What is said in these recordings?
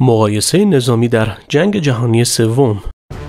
مقایسه نظامی در جنگ جهانی سوم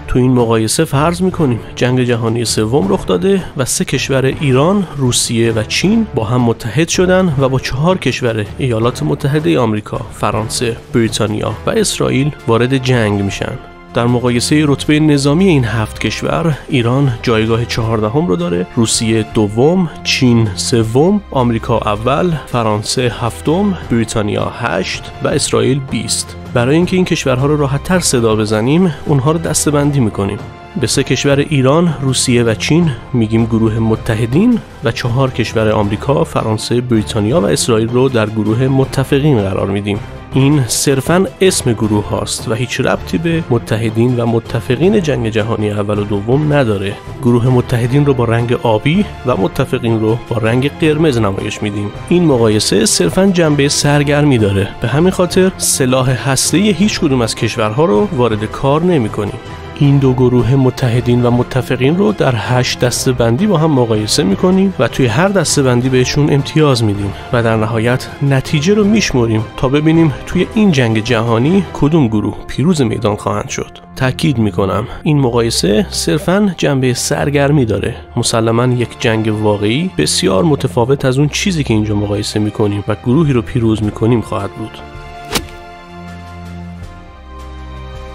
تو این مقایسه فرض می‌کنیم جنگ جهانی سوم رخ داده و سه کشور ایران، روسیه و چین با هم متحد شدن و با چهار کشور ایالات متحده آمریکا، فرانسه، بریتانیا و اسرائیل وارد جنگ میشن. در مقایسه رتبه نظامی این هفت کشور ایران جایگاه چهاردهم رو داره روسیه دوم چین سوم آمریکا اول فرانسه هفتم بریتانیا هشت و اسرائیل 20 برای اینکه این کشورها رو راحت تر صدا بزنیم اونها رو دسته بندی می‌کنیم به سه کشور ایران، روسیه و چین میگیم گروه متحدین و چهار کشور آمریکا، فرانسه، بریتانیا و اسرائیل رو در گروه متفقین قرار میدیم. این صرفا اسم گروه هاست و هیچ ربطی به متحدین و متفقین جنگ جهانی اول و دوم نداره. گروه متحدین رو با رنگ آبی و متفقین رو با رنگ قرمز نمایش میدیم. این مقایسه صرفا جنبه سرگرمی داره. به همین خاطر سلاح هسته هیچ کدوم از کشورها رو وارد کار نمی کنیم این دو گروه متحدین و متفقین رو در هشت دسته بندی با هم مقایسه می‌کنیم و توی هر دسته بندی بهشون امتیاز میدیم و در نهایت نتیجه رو میشمریم تا ببینیم توی این جنگ جهانی کدوم گروه پیروز میدان خواهند شد. تاکید می‌کنم این مقایسه صرفا جنبه سرگرمی داره. مسلما یک جنگ واقعی بسیار متفاوت از اون چیزی که اینجا مقایسه می‌کنیم و گروهی رو پیروز می‌کنیم خواهد بود.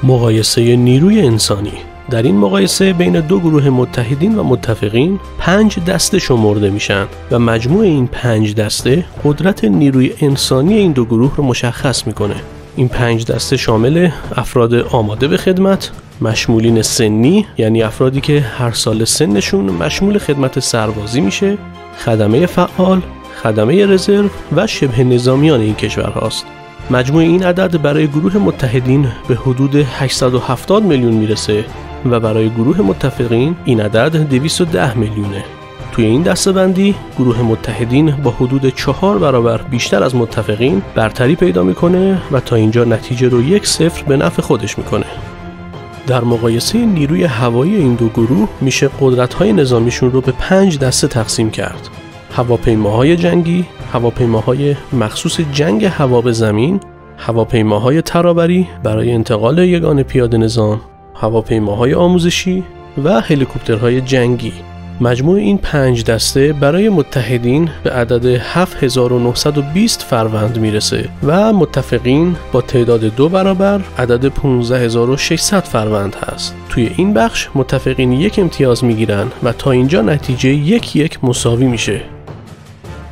مقایسه نیروی انسانی. در این مقایسه بین دو گروه متحدین و متفقین پنج دسته شمرده میشن و مجموع این پنج دسته قدرت نیروی انسانی این دو گروه رو مشخص می‌کنه. این پنج دسته شامل افراد آماده به خدمت مشمولین سنی یعنی افرادی که هر سال سنشون مشمول خدمت سربازی میشه خدمه فعال خدمه رزرو و شبه نظامیان این کشور هاست مجموع این عدد برای گروه متحدین به حدود 870 میلیون می‌رسه و برای گروه متفقین این عدد 210 میلیونه. توی این دستبندی گروه متحدین با حدود چهار برابر بیشتر از متفقین برتری پیدا می‌کنه و تا اینجا نتیجه رو یک صفر به نفع خودش می‌کنه. در مقایسه نیروی هوایی این دو گروه میشه قدرت های نظامیشون رو به پنج دسته تقسیم کرد. هواپیماهای جنگی، هواپیماهای مخصوص جنگ هوا به زمین، هواپیماهای ترابری برای انتقال یگان پیاده نظام، هواپیماهای آموزشی و هلیکوپترهای جنگی. مجموع این پنج دسته برای متحدین به عدد 7920 فروند می‌رسه و متفقین با تعداد دو برابر عدد 15600 فروند هست توی این بخش متفقین یک امتیاز می‌گیرن و تا اینجا نتیجه یک یک مساوی میشه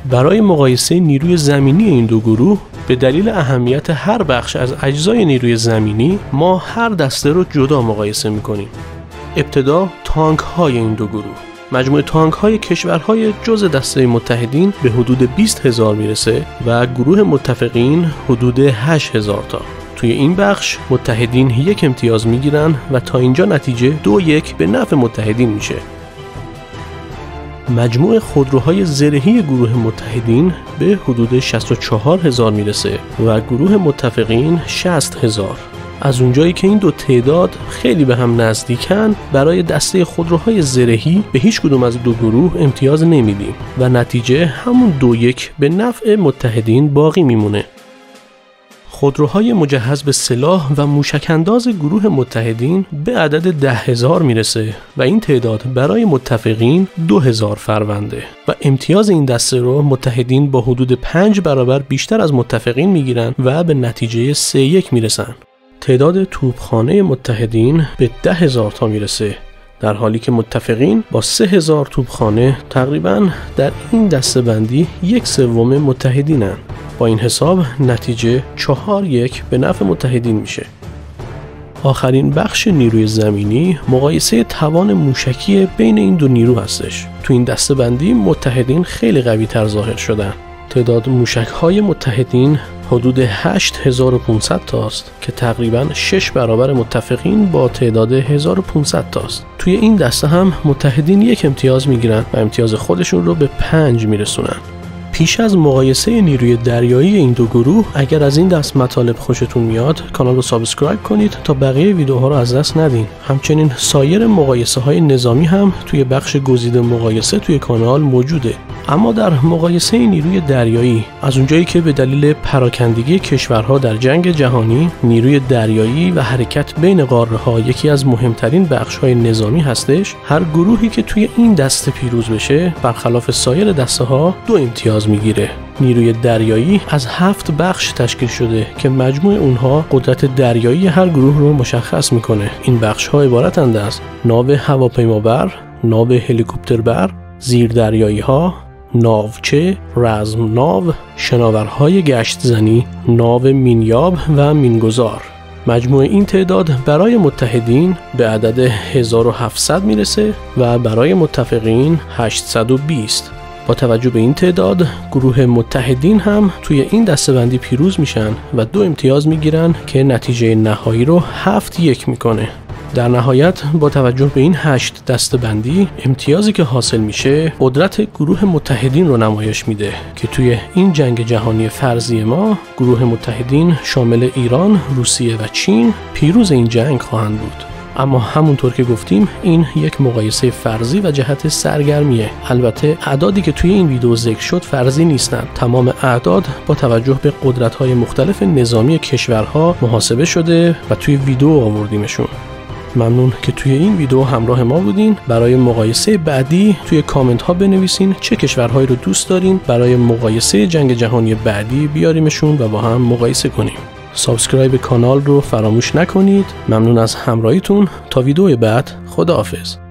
برای مقایسه نیروی زمینی این دو گروه به دلیل اهمیت هر بخش از اجزای نیروی زمینی ما هر دسته رو جدا مقایسه می‌کنیم. ابتدا تانک های این دو گروه. مجموع تانک های کشورهای جز دسته متحدین به حدود 20 هزار می‌رسه و گروه متفقین حدود 8 هزار تا. توی این بخش متحدین یک امتیاز می‌گیرن و تا اینجا نتیجه دو یک به نفع متحدین میشه. مجموع خودروهای زرهی گروه متحدین به حدود 64 هزار می‌رسه و گروه متفقین 60 هزار. از اونجایی که این دو تعداد خیلی به هم نزدیکن برای دسته خودروهای زرهی به هیچ کدوم از دو گروه امتیاز نمیدیم و نتیجه همون دو یک به نفع متحدین باقی میمونه. خودروهای مجهز به سلاح و موشکانداز گروه متحدین به عدد ده هزار می‌رسه و این تعداد برای متفقین دو هزار فرونده. و امتیاز این دسته رو متحدین با حدود پنج برابر بیشتر از متفقین می‌گیرن و به نتیجه سه یک می‌رسن. تعداد توپخانه متحدین به ده هزار تا می‌رسه در حالی که متفقین با سه هزار توپخانه تقریبا در این دسته بندی یک سوم متحدینن. با این حساب نتیجه چهار یک به نفع متحدین میشه. آخرین بخش نیروی زمینی مقایسه توان موشکی بین این دو نیرو هستش. تو این دسته بندی متحدین خیلی قوی تر ظاهر شدن. تعداد موشک های متحدین حدود 8500 تاست که تقریبا 6 برابر متفقین با تعداد 1500 تاست. توی این دسته هم متحدین یک امتیاز می‌گیرن و امتیاز خودشون رو به 5 میرسونن. پیش از مقایسه نیروی دریایی این دو گروه اگر از این دست مطالب خوشتون میاد کانال رو subscribe کنید تا بقیه ویدیوها رو از دست ندین. همچنین سایر مقایسه های نظامی هم توی بخش گزیده مقایسه توی کانال موجوده. اما در مقایسه نیروی دریایی از اونجایی که به دلیل پراکندگی کشورها در جنگ جهانی نیروی دریایی و حرکت بین قاره ها یکی از مهمترین بخش های نظامی هستش هر گروهی که توی این دسته پیروز بشه برخلاف سایر دسته ها دو امتیاز می‌گیره. نیروی دریایی از هفت بخش تشکیل شده که مجموع اونها قدرت دریایی هر گروه رو مشخص می‌کنه. این بخش ها عبارتند از ناو هواپیمابر ناو هلیکوپتربر زیردریایی ها ناوچه، رزم ناو، شناورهای گشت زنی، ناو مینیاب و مینگذار مجموع این تعداد برای متحدین به عدد 1700 می‌رسه و برای متفقین 820 با توجه به این تعداد گروه متحدین هم توی این دستبندی پیروز میشن و دو امتیاز می‌گیرن که نتیجه نهایی رو هفت یک می‌کنه. در نهایت با توجه به این هشت دستبندی امتیازی که حاصل میشه قدرت گروه متحدین رو نمایش میده که توی این جنگ جهانی فرضی ما گروه متحدین شامل ایران، روسیه و چین پیروز این جنگ خواهند بود. اما همونطور که گفتیم این یک مقایسه فرضی و جهت سرگرمیه. البته اعدادی که توی این ویدیو ذکر شد فرضی نیستند. تمام اعداد با توجه به قدرت های مختلف نظامی کشورها محاسبه شده و توی ویدیو آوردیمشون. ممنون که توی این ویدیو همراه ما بودین. برای مقایسه بعدی توی کامنت ها بنویسین چه کشورهایی رو دوست دارین. برای مقایسه جنگ جهانی بعدی بیاریمشون و با هم مقایسه کنیم. subscribe کانال رو فراموش نکنید. ممنون از همراهیتون. تا ویدیو بعد خداحافظ.